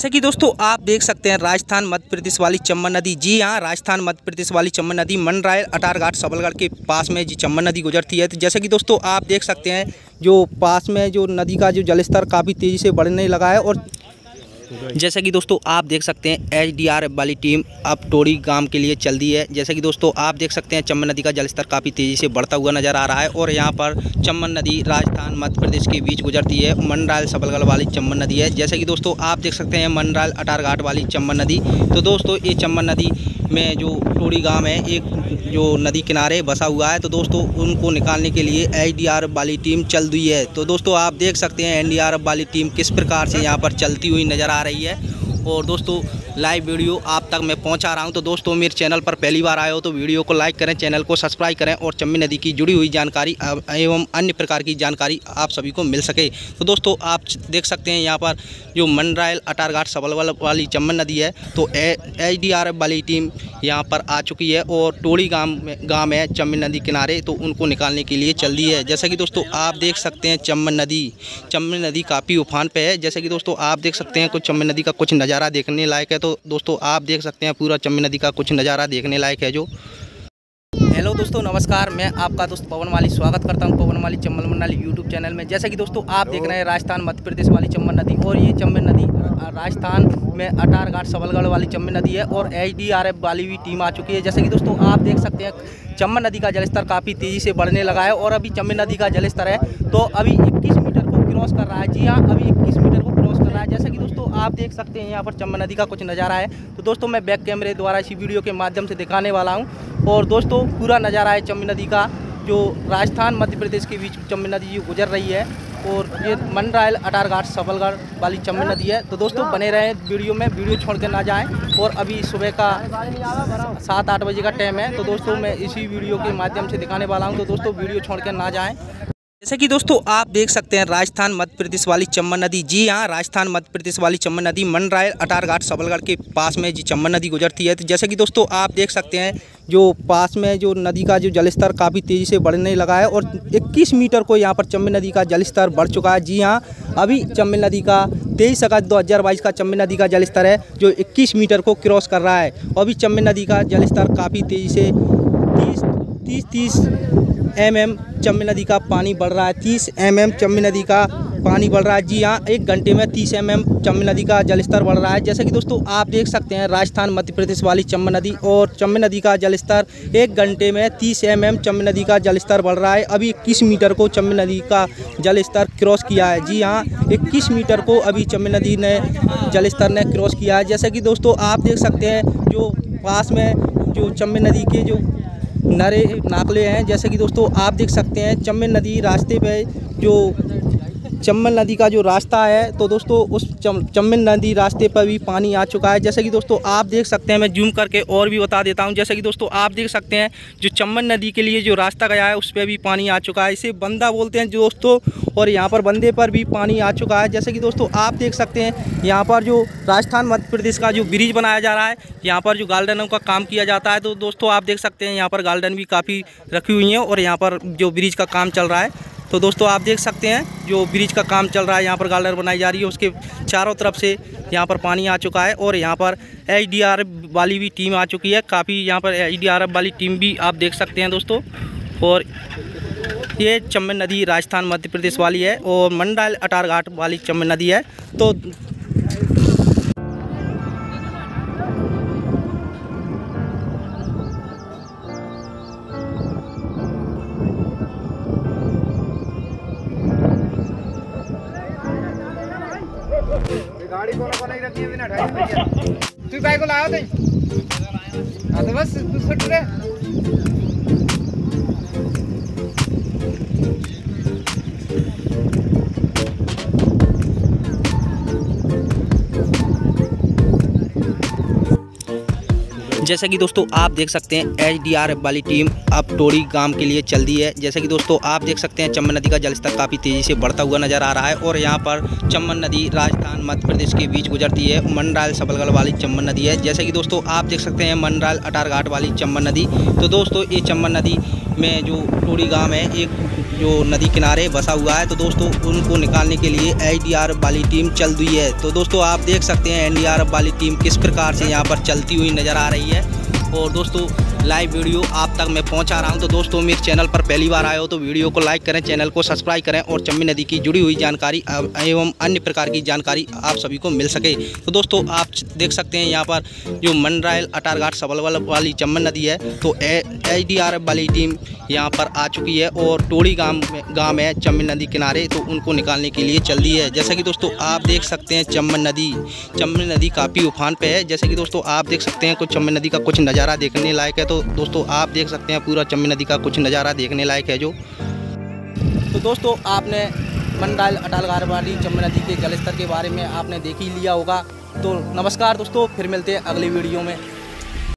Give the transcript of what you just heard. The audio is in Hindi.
जैसे कि दोस्तों, आप देख सकते हैं राजस्थान मध्य प्रदेश वाली चम्बन नदी। जी हाँ राजस्थान मध्य प्रदेश वाली चम्बन नदी मनराय अटारघाट सबलगढ़ के पास में जी चम्बन नदी गुजरती है। तो जैसे कि दोस्तों, आप देख सकते हैं, जो पास में जो नदी का जो जलस्तर काफ़ी तेज़ी से बढ़ने लगा है और जैसे कि दोस्तों आप देख सकते हैं एच वाली टीम अब टोड़ी गाँव के लिए चल दी है। जैसा कि दोस्तों आप देख सकते हैं चम्बन नदी का जलस्तर काफ़ी तेज़ी से बढ़ता हुआ नज़र आ रहा है और यहाँ पर चम्बन नदी राजस्थान, मध्य प्रदेश के बीच गुजरती है। मनराल सबलगढ़ वाली चम्बन नदी है। जैसे कि दोस्तों आप देख सकते हैं मनराल अटारघाट वाली चम्बन नदी। तो दोस्तों ये चम्बन नदी में जो टोड़ी गाँव है, एक जो नदी किनारे बसा हुआ है तो दोस्तों उनको निकालने के लिए एच वाली टीम चल दी है। तो दोस्तों आप देख सकते हैं एन वाली टीम किस प्रकार से यहाँ पर चलती हुई नज़र आ रही है। और दोस्तों लाइव वीडियो आप तक मैं पहुँचा रहा हूँ। तो दोस्तों, मेरे चैनल पर पहली बार आए हो तो वीडियो को लाइक करें चैनल को सब्सक्राइब करें और चम्मी नदी की जुड़ी हुई जानकारी एवं अन्य प्रकार की जानकारी आप सभी को मिल सके। तो दोस्तों, आप देख सकते हैं यहाँ पर जो मंडरायल अटारघाट सबलवल वाली चम्बन नदी है तो एच वाली टीम यहाँ पर आ चुकी है और टोड़ी गाँव गाँव है चम्बन नदी किनारे तो उनको निकालने के लिए चल दी है। जैसा कि दोस्तों, आप देख सकते हैं चम्बन नदी चम्बन नदी काफ़ी उफान पे है। जैसे कि दोस्तों, आप देख सकते हैं कुछ चम्बन नदी का कुछ नज़ारा देखने लायक है। तो दोस्तों, आप देख सकते हैं पूरा चम्बन नदी का कुछ नज़ारा देखने लायक है जो। हेलो दोस्तों, नमस्कार। मैं आपका दोस्त पवन वाली स्वागत करता हूँ पवन वाली चम्बल मनाली यूट्यूब चैनल में। जैसे कि दोस्तों, आप देख रहे हैं राजस्थान, मध्य प्रदेश वाली चम्बल नदी और ये चम्बल नदी राजस्थान में अटारघाट, सबलगढ़ वाली चम्बल नदी है और एच वाली भी टीम आ चुकी है। जैसे कि दोस्तों, आप देख सकते हैं चम्बल नदी का जलस्तर काफ़ी तेज़ी से बढ़ने लगा है और अभी चम्बल नदी का जलस्तर है। तो अभी इक्कीस मीटर को क्रॉस कर रहा है। जी हाँ अभी इक्कीस मीटर को क्रॉस कर रहा है। जैसे कि दोस्तों आप देख सकते हैं यहाँ पर चम्बल नदी का कुछ नज़ारा है। तो दोस्तों मैं बैक कैमरे द्वारा इसी वीडियो के माध्यम से दिखाने वाला हूँ। और दोस्तों पूरा नज़ारा है चम्बी नदी का, जो राजस्थान, मध्य प्रदेश के बीच चम्बी नदी गुजर रही है। और ये मंडरायल अटारघाट सबलगढ़ वाली चम्बी नदी है। तो दोस्तों बने रहें वीडियो में वीडियो छोड़ के ना जाएँ। और अभी सुबह का सात आठ बजे का टाइम है। तो दोस्तों मैं इसी वीडियो के माध्यम से दिखाने वाला हूँ। तो दोस्तों वीडियो छोड़ के ना जाएँ। जैसे कि दोस्तों आप देख सकते हैं, राजस्थान मध्य प्रदेश वाली चम्बन नदी। जी हाँ राजस्थान मध्य प्रदेश वाली चम्बन नदी मंडरायल अटारघाट सबलगढ़ के पास में जी चम्बन नदी गुजरती है। तो जैसे कि दोस्तों आप देख सकते हैं, जो पास में जो नदी का जो जलस्तर काफ़ी तेज़ी से बढ़ने लगा है और 21 मीटर को यहाँ पर चम्बल नदी का जलस्तर बढ़ चुका है। जी हाँ अभी चम्बल नदी का तेईस अगस्त दो हज़ार बाईस का चम्बल नदी का जलस्तर है, जो इक्कीस मीटर को क्रॉस कर रहा है। अभी चम्बल नदी का जलस्तर काफ़ी तेज़ी से तीस तीस तीस एम एम चम्बी नदी का पानी बढ़ रहा है, तीस एम एम चम्बी नदी का पानी बढ़ रहा है। जी हाँ एक घंटे में तीस एम एम चम्बी नदी का जलस्तर बढ़ रहा है। जैसे कि दोस्तों, आप देख सकते हैं, राजस्थान, मध्य प्रदेश वाली चम्बी नदी और चम्बी नदी का जलस्तर एक घंटे में तीस एम एम चम्बी नदी का जलस्तर बढ़ रहा है। अभी इक्कीस मीटर को चम्बी नदी का जलस्तर क्रॉस किया है। जी हाँ इक्कीस मीटर को अभी चम्बी नदी ने जलस्तर ने क्रॉस किया है। जैसे कि दोस्तों, आप देख सकते हैं, जो पास में जो चम्बी नदी के जो नरे नाकले हैं। जैसे कि दोस्तों, आप देख सकते हैं चम्बे नदी रास्ते पर जो चम्बल नदी का जो रास्ता है तो दोस्तों उस चम्बल नदी रास्ते पर भी पानी आ चुका है। जैसे कि दोस्तों आप देख सकते हैं, मैं जूम करके और भी बता देता हूँ। जैसे कि दोस्तों आप देख सकते हैं, जो चम्बल नदी के लिए जो रास्ता गया है, उस पर भी पानी आ चुका है। इसे बंदा बोलते हैं दोस्तों, और यहाँ पर बंदे पर भी पानी आ चुका है। जैसे कि दोस्तों आप देख सकते हैं, यहाँ पर जो राजस्थान मध्य प्रदेश का जो ब्रिज बनाया जा रहा है, यहाँ पर जो गार्डनों का काम किया जाता है। तो दोस्तों आप देख सकते हैं, यहाँ पर गार्डन भी काफ़ी रखी हुई हैं, और यहाँ पर जो ब्रिज का काम चल रहा है। तो दोस्तों आप देख सकते हैं, जो ब्रिज का काम चल रहा है, यहाँ पर गार्डर बनाई जा रही है, उसके चारों तरफ़ से यहाँ पर पानी आ चुका है और यहाँ पर एच वाली भी टीम आ चुकी है। काफ़ी यहाँ पर एचडीआरएफ वाली टीम भी आप देख सकते हैं दोस्तों। और ये चम्बन नदी राजस्थान, मध्य प्रदेश वाली है और मंडल अटारघाट वाली चम्बन नदी है। तो गाड़ी को लगा नहीं रखी है बिना ढाई भैया तू बाइक को थे हाँ तो बस, तू सट रे जैसा कि दोस्तों आप देख सकते हैं एच वाली टीम अब टोड़ी गाँव के लिए चल दी है। जैसा कि दोस्तों आप देख सकते हैं चम्बन नदी का जलस्तर काफ़ी तेज़ी से बढ़ता हुआ नज़र आ रहा है और यहाँ पर चम्बन नदी राजस्थान, मध्य प्रदेश के बीच गुजरती है। मंडराल सबलगढ़ वाली चम्बन नदी है। जैसे कि दोस्तों आप देख सकते हैं मंडराल अटारघाट वाली चम्बन नदी। तो दोस्तों ये चम्बन नदी में जो टोड़ी गाँव है, एक जो नदी किनारे बसा हुआ है तो दोस्तों उनको निकालने के लिए एच वाली टीम चल दी है। तो दोस्तों आप देख सकते हैं एन वाली टीम किस प्रकार से यहाँ पर चलती हुई नज़र आ रही है। और दोस्तों लाइव वीडियो आप तक मैं पहुँचा रहा हूँ। तो दोस्तों मेरे चैनल पर पहली बार आए हो तो वीडियो को लाइक करें चैनल को सब्सक्राइब करें और चम्बी नदी की जुड़ी हुई जानकारी एवं अन्य प्रकार की जानकारी आप सभी को मिल सके। तो दोस्तों, आप देख सकते हैं यहाँ पर जो मनरायल अटारघाट सबलवल वाली चम्बन नदी है तो एच वाली टीम यहाँ पर आ चुकी है और टोड़ी गाँव गाँव है चम्बन नदी किनारे तो उनको निकालने के लिए चल रही है। जैसा कि दोस्तों, आप देख सकते हैं चम्बन नदी चम्बन नदी काफ़ी उफान पे है। जैसे कि दोस्तों, आप देख सकते हैं कुछ चम्बन नदी का कुछ नज़ारा देखने लायक है। तो दोस्तों आप देख सकते हैं पूरा चम्बी नदी का कुछ नज़ारा देखने लायक है जो। तो दोस्तों आपने मंडाल अटालगार गारवाड़ी चम्बी नदी के जलस्तर के बारे में आपने देख ही लिया होगा। तो नमस्कार दोस्तों, फिर मिलते हैं अगली वीडियो में।